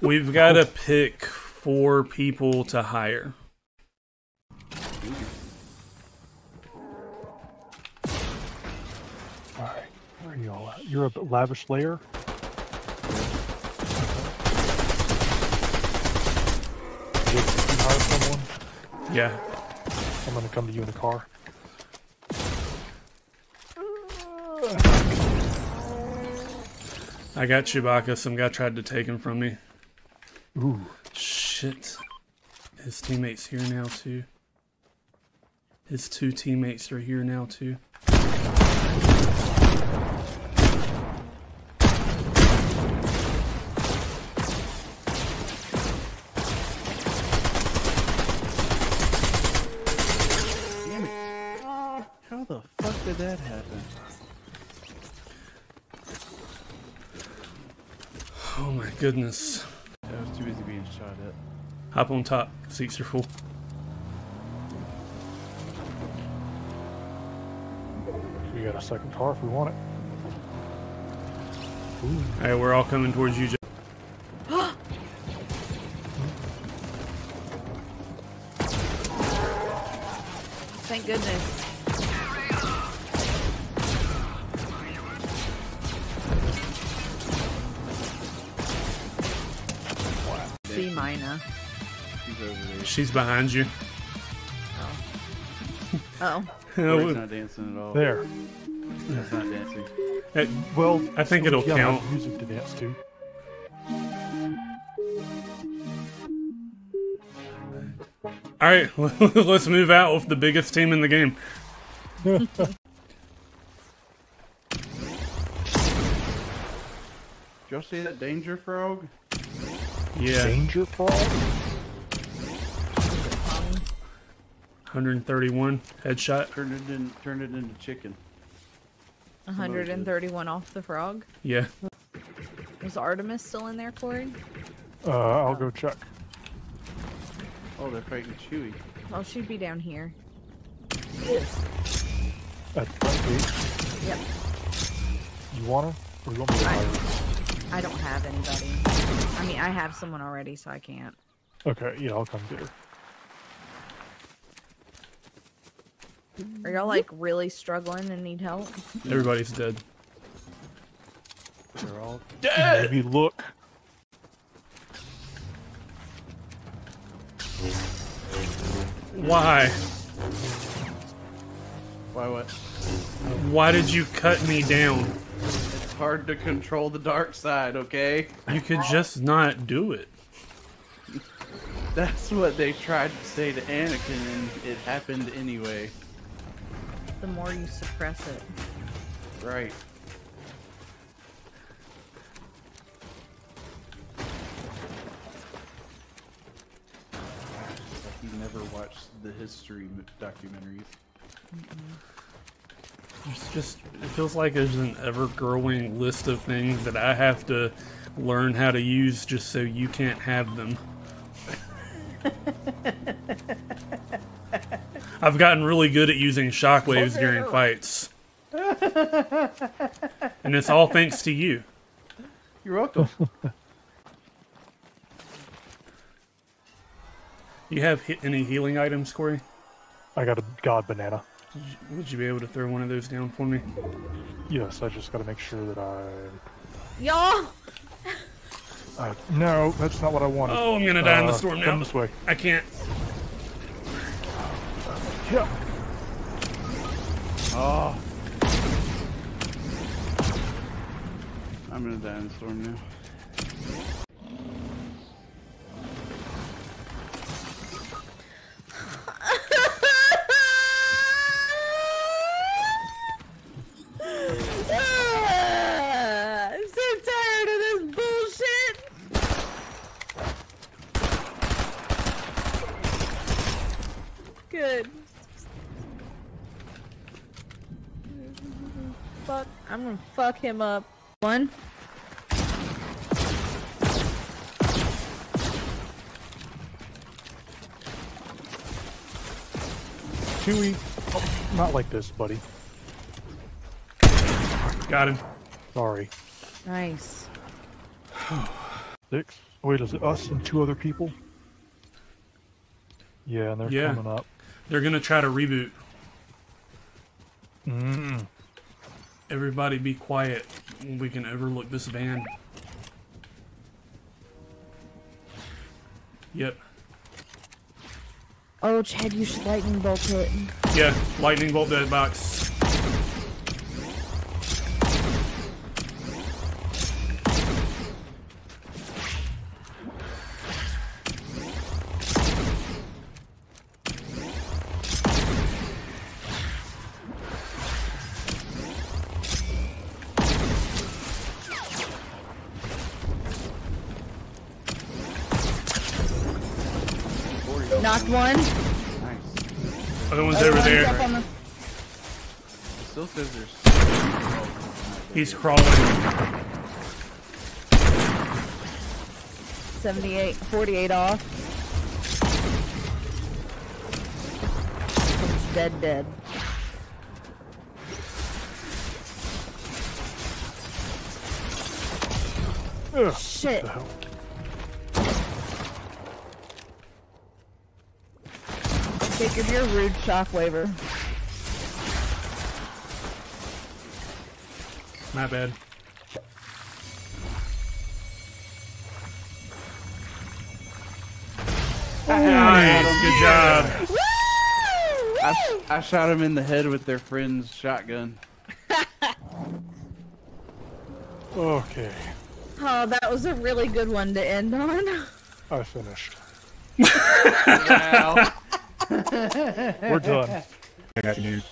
We've got to pick four people to hire. Alright, where are you all at? You're a lavish layer? Jake, did you hire someone? Yeah. I'm gonna come to you in the car. I got Chewbacca. Some guy tried to take him from me. Ooh, Shit. His teammates here now too. His two teammates are here now too. Damn it. How the fuck did that happen? Oh my goodness. I was too busy being shot at. Hop on top. Seats are full. we got a second car if we want it. Ooh, Alright, we're all coming towards you, Joe. Thank goodness. C. She's over there. She's behind you. Oh. Oh. Corey's not dancing at all. there. That's not dancing. Hey, Well, I think it'll we have count. Music to dance to. Alright, let's move out with the biggest team in the game. Did y'all see that danger frog? Yeah, Danger Frog? 131 headshot. Turned it in, turned it into chicken. 131 off the frog. Yeah. Was Artemis still in there, Corey? Uh, I'll go check. Oh, they're fighting Chewy. Oh, she'd be down here. At the. Yep. You want her? Or you want me to I- hire her? I don't have anybody. I mean, I have someone already, so I can't. Okay, yeah, I'll come get her. Are y'all like really struggling and need help? Everybody's dead. They're all dead. Maybe look. Why? Why what? Why did you cut me down? It's hard to control the dark side, okay? You could just not do it. That's what they tried to say to Anakin, and it happened anyway. The more you suppress it. Right. Like you never watched the history m- documentaries. It's just, it feels like there's an ever growing list of things that I have to learn how to use just so you can't have them. I've gotten really good at using shockwaves during fights. and it's all thanks to you. You're welcome. You have hit any healing items, Corey? I got a god banana. Would you be able to throw one of those down for me? Yes, I just gotta make sure that I. Y'all! I no, that's not what I wanted. Oh, I'm gonna die in the uh, storm now. Come this way. I can't. Yeah. oh. I'm gonna die in the storm now. Good. Fuck. I'm gonna fuck him up. One. Chewy. Oh, not like this, buddy. Got him. Sorry. Nice. Six. Wait, is it us and two other people? Yeah, and they're Yeah. coming up. They're gonna try to reboot. Mm. Everybody be quiet. We can overlook this van. Yep. Oh, Chad, you should lightning bolt it. Yeah, lightning bolt that box. Knocked one. Nice. Other one's Other over one's there. up on the- still says there's. He's crawling. 78, 48 off. It's dead, dead. Ugh, Shit. the hell? Jacob, you're a rude shockwaver. My bad. Oh, nice, good job. I, sh- I shot him in the head with their friend's shotgun. Okay, Oh, that was a really good one to end on. I finished. Wow. We're done. I got news.